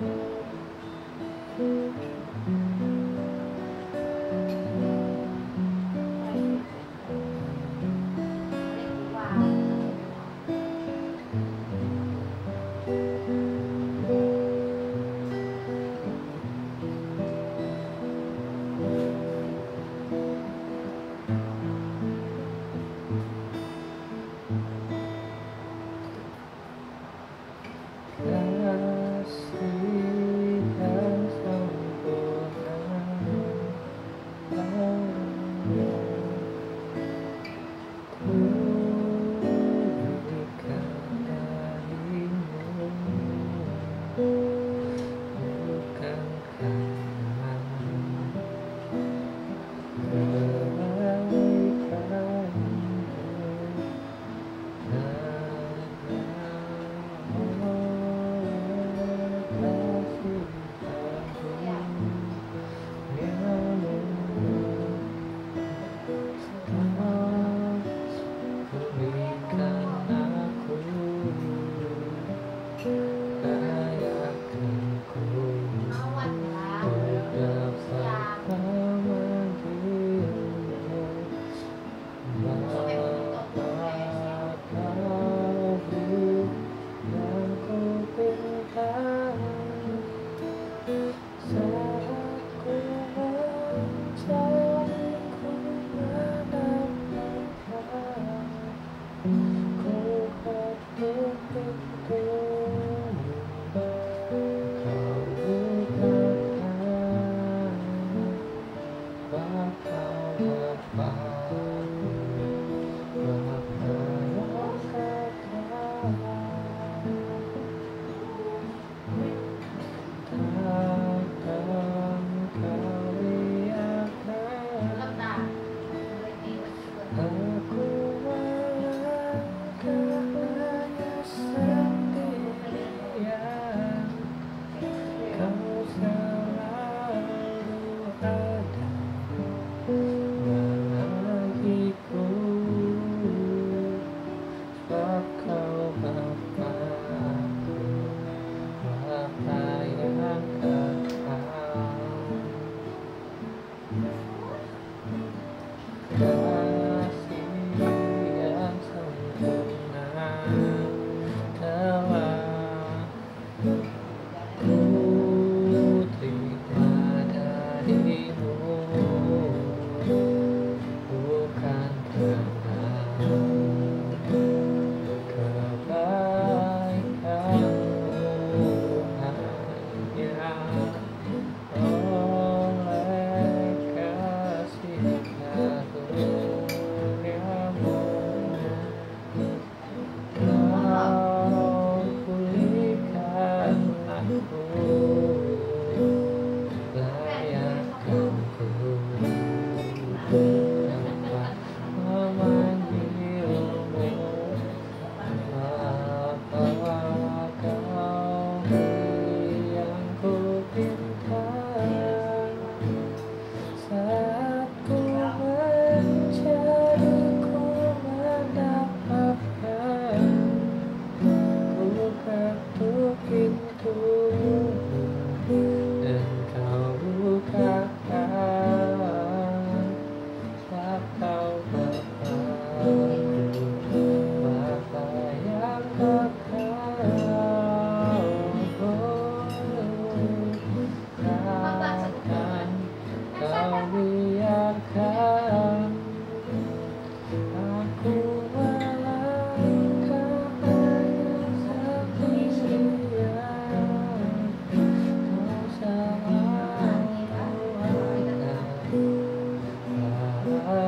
Thank you.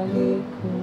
You.